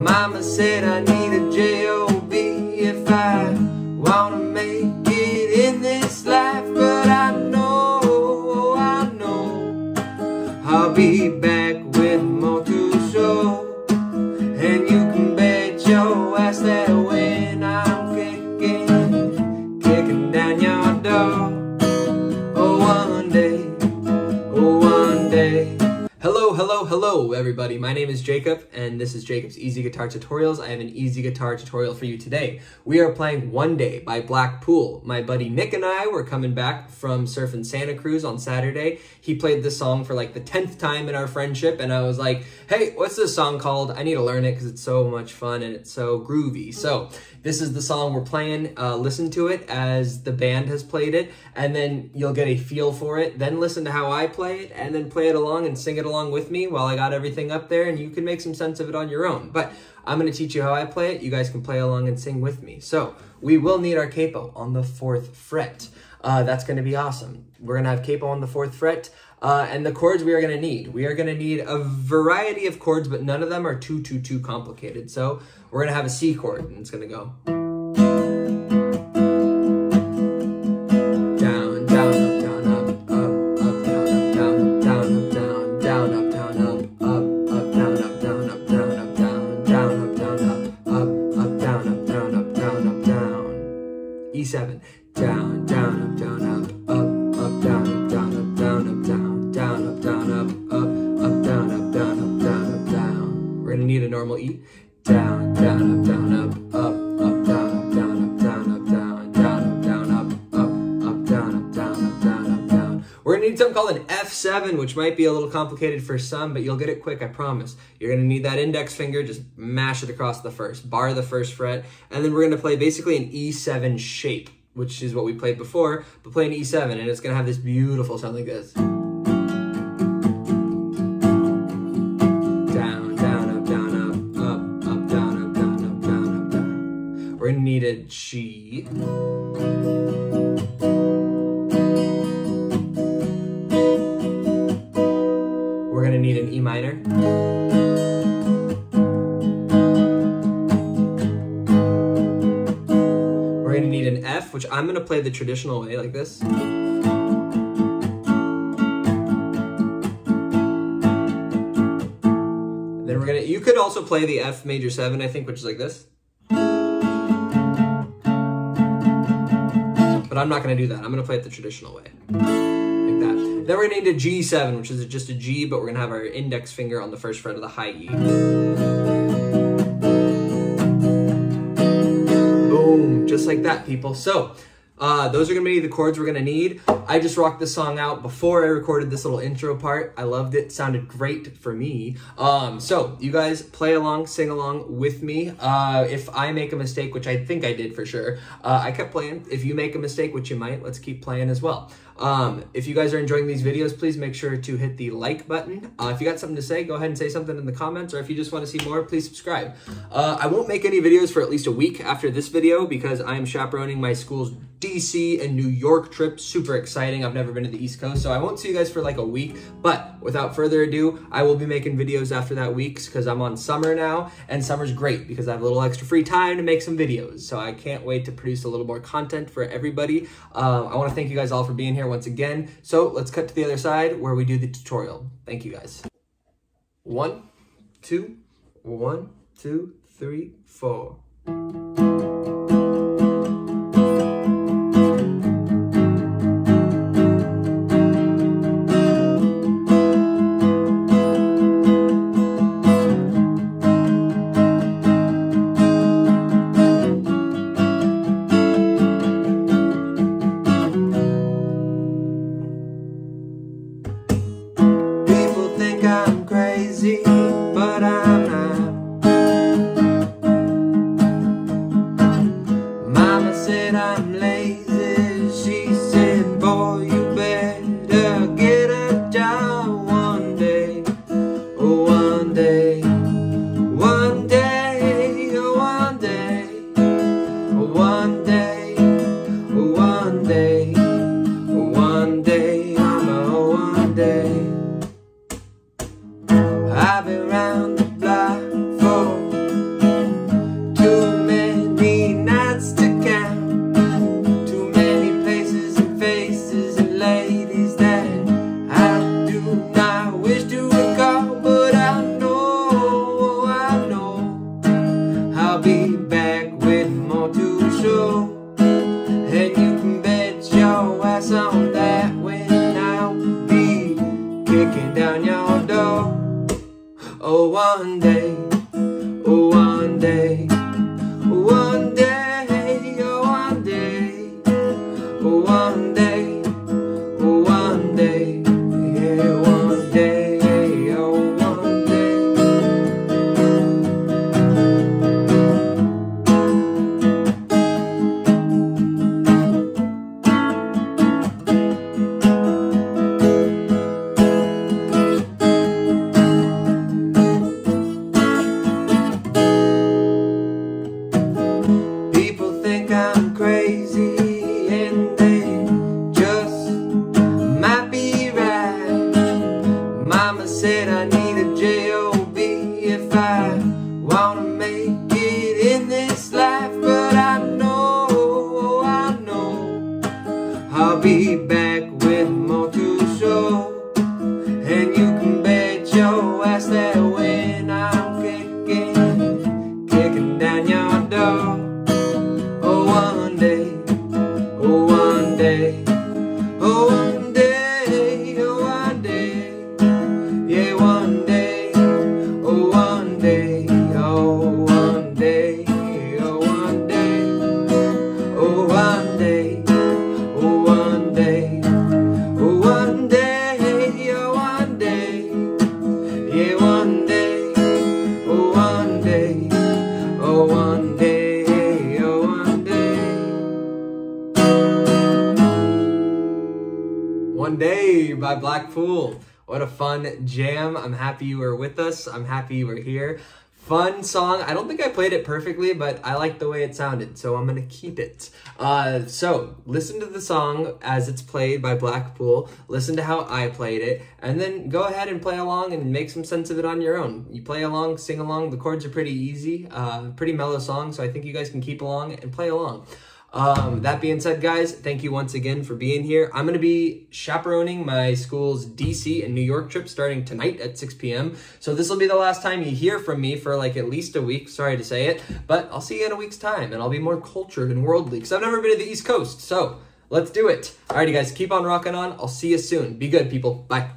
Mama said I need a job if I wanna make it in this life, but I know, I know I'll be back with more to show, and you Hello, everybody. My name is Jacob, and this is Jacob's Easy Guitar Tutorials. I have an easy guitar tutorial for you today. We are playing One Day by Blackpool. My buddy Nick and I were coming back from surfing Santa Cruz on Saturday. He played this song for like the 10th time in our friendship, and I was like, hey, what's this song called? I need to learn it because it's so much fun and it's so groovy. So, this is the song we're playing. Uh, listen to it as the band has played it, and then you'll get a feel for it. Then listen to how I play it, and then play it along and sing it along with me while I got everything up there, and you can make some sense of it on your own. But I'm going to teach you how I play it. You guys can play along and sing with me. So we will need our capo on the fourth fret. Uh, that's going to be awesome. We're going to have capo on the fourth fret. Uh, and the chords we are going to need. We are going to need a variety of chords, but none of them are too, too, too complicated. So we're going to have a C chord, and it's going to go. Gonna need a normal E. Down, down, up, down, up, up, up, down, up, down, up, down, up, down, down, up, down, up, up, up, down, up, down, up, down, up, down. We're gonna need something called an F7, which might be a little complicated for some, but you'll get it quick, I promise. You're gonna need that index finger, just mash it across the first, bar the first fret, and then we're gonna play basically an E7 shape, which is what we played before, but play an E7, and it's gonna have this beautiful sound like this. Need. We're gonna need an E minor. We're gonna need an F, which I'm gonna play the traditional way, like this. Then we're gonna, you could also play the F major seven, I think, which is like this. But I'm not gonna do that. I'm gonna play it the traditional way. Like that. Then we're gonna need a G7, which is just a G, but we're gonna have our index finger on the first fret of the high E. Boom, just like that, people. So, uh, those are gonna be the chords we're gonna need. I just rocked this song out before I recorded this little intro part. I loved it, sounded great for me. Um, so you guys play along, sing along with me. Uh, if I make a mistake, which I think I did for sure, uh, I kept playing. If you make a mistake, which you might, let's keep playing as well. Um, if you guys are enjoying these videos, please make sure to hit the like button. Uh, if you got something to say, go ahead and say something in the comments, or if you just want to see more, please subscribe. Uh, I won't make any videos for at least a week after this video because I am chaperoning my school's DC and New York trip. Super exciting. I've never been to the East Coast, so I won't see you guys for like a week. But without further ado, I will be making videos after that week because I'm on summer now, and summer's great because I have a little extra free time to make some videos. So I can't wait to produce a little more content for everybody. Uh, I want to thank you guys all for being here once again. So let's cut to the other side where we do the tutorial. Thank you guys. One, two, one, two, three, four. But I'm I've been round Oh, one day, oh, one day. I need a J.O. Day by Blackpool. What a fun jam. I'm happy you were with us. I'm happy you were here. Fun song. I don't think I played it perfectly, but I like the way it sounded, so I'm gonna keep it. Uh, so listen to the song as it's played by Blackpool. Listen to how I played it, and then go ahead and play along and make some sense of it on your own. You play along, sing along. The chords are pretty easy, uh, pretty mellow song, so I think you guys can keep along and play along. Um, that being said, guys, thank you once again for being here. I'm going to be chaperoning my school's DC and New York trip starting tonight at 6 p.m. So this will be the last time you hear from me for like at least a week. Sorry to say it, but I'll see you in a week's time and I'll be more cultured and worldly because I've never been to the East Coast. So let's do it. Alrighty, guys, keep on rocking on. I'll see you soon. Be good, people. Bye.